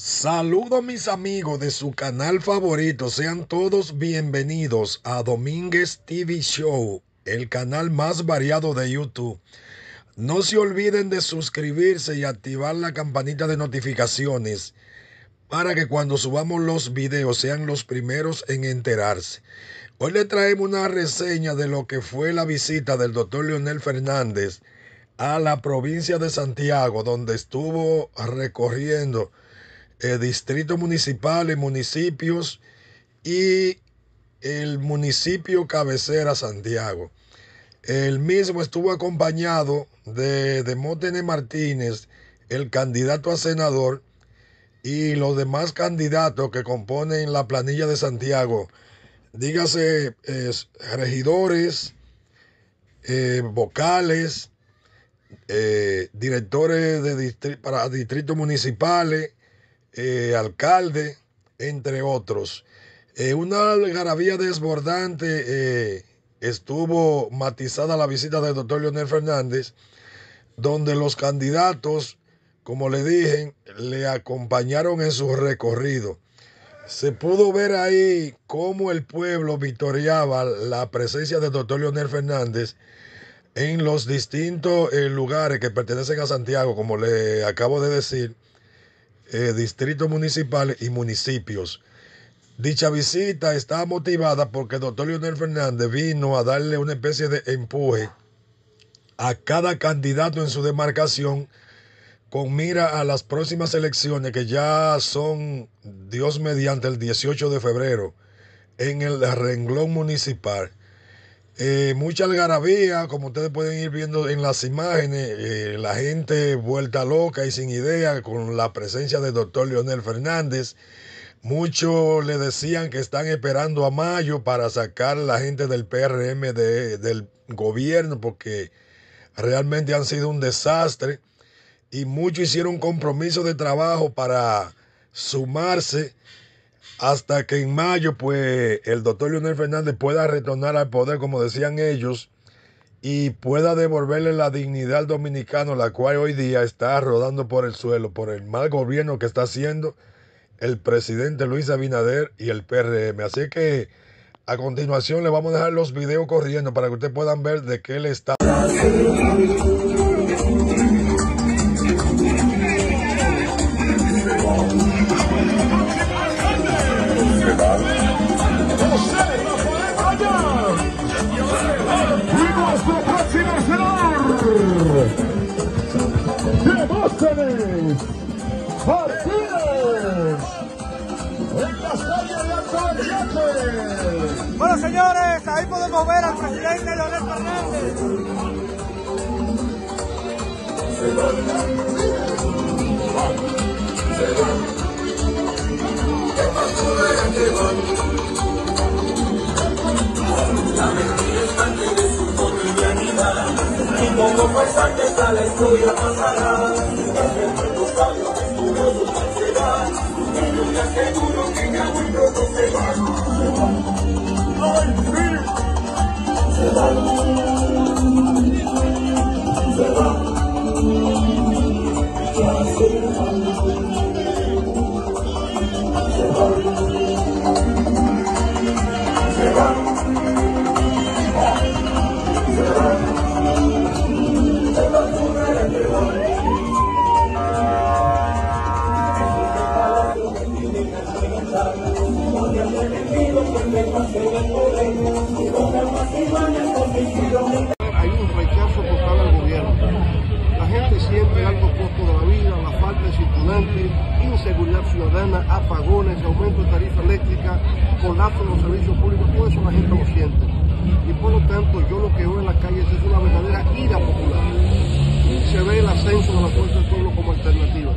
Saludos mis amigos de su canal favorito, sean todos bienvenidos a Domínguez TV Show, el canal más variado de YouTube. No se olviden de suscribirse y activar la campanita de notificaciones para que cuando subamos los videos sean los primeros en enterarse. Hoy le traemos una reseña de lo que fue la visita del doctor Leonel Fernández a la provincia de Santiago, donde estuvo recorriendo eh, distrito municipal y municipios y el municipio cabecera Santiago. El mismo estuvo acompañado de Demótenes Martínez, el candidato a senador, y los demás candidatos que componen la planilla de Santiago, dígase regidores, eh, vocales, eh, directores de para distritos municipales, eh, alcalde, entre otros. Eh, una algarabía desbordante eh, estuvo matizada la visita del doctor Leonel Fernández, donde los candidatos, como le dije, le acompañaron en su recorrido. Se pudo ver ahí cómo el pueblo victoriaba la presencia del doctor Leonel Fernández en los distintos lugares que pertenecen a Santiago, como le acabo de decir eh, distritos municipales y municipios. Dicha visita está motivada porque el doctor Leonel Fernández vino a darle una especie de empuje a cada candidato en su demarcación con mira a las próximas elecciones que ya son, Dios mediante, el 18 de febrero en el renglón municipal. Eh, mucha algarabía, como ustedes pueden ir viendo en las imágenes, eh, la gente vuelta loca y sin idea con la presencia del doctor Leonel Fernández. Muchos le decían que están esperando a mayo para sacar a la gente del PRM del gobierno porque realmente han sido un desastre y muchos hicieron compromiso de trabajo para sumarse hasta que en mayo, pues, el doctor Leonel Fernández pueda retornar al poder, como decían ellos, y pueda devolverle la dignidad al dominicano, la cual hoy día está rodando por el suelo, por el mal gobierno que está haciendo el presidente Luis Abinader y el PRM. Así que a continuación le vamos a dejar los videos corriendo para que ustedes puedan ver de qué le está. Ahí podemos ver al presidente Leonel Fernández. Como fuerza que historia pasará. Sabio aseguro que ciudadana, apagones, aumento de tarifa eléctrica, colapso en los servicios públicos, todo eso la gente lo siente. Y por lo tanto, yo lo que veo en las calles es una verdadera ira popular. Se ve el ascenso de la Fuerza del Pueblo como alternativa.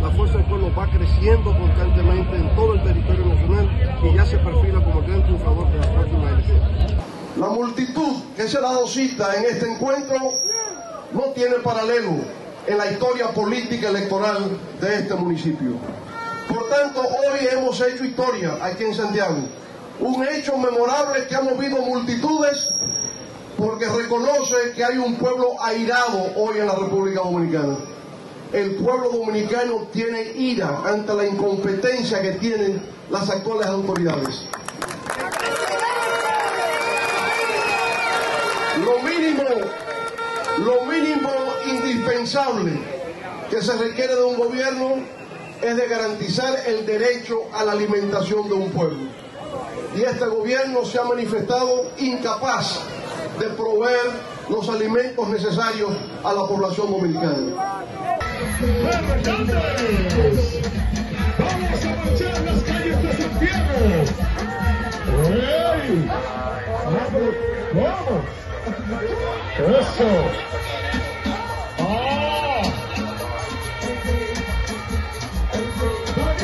La Fuerza del Pueblo va creciendo constantemente en todo el territorio nacional y ya se perfila como el gran triunfador de la próxima elección. La multitud que se ha dado cita en este encuentro no tiene paralelo en la historia política electoral de este municipio. Por tanto, hoy hemos hecho historia aquí en Santiago. Un hecho memorable que ha movido multitudes porque reconoce que hay un pueblo airado hoy en la República Dominicana. el pueblo dominicano tiene ira ante la incompetencia que tienen las actuales autoridades. Indispensable que se requiere de un gobierno es de garantizar el derecho a la alimentación de un pueblo. Y este gobierno se ha manifestado incapaz de proveer los alimentos necesarios a la población dominicana. Vamos a marchar las calles de Santiago. ¡Ey! ¡Vamos! ¡Eso!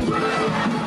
Thank you.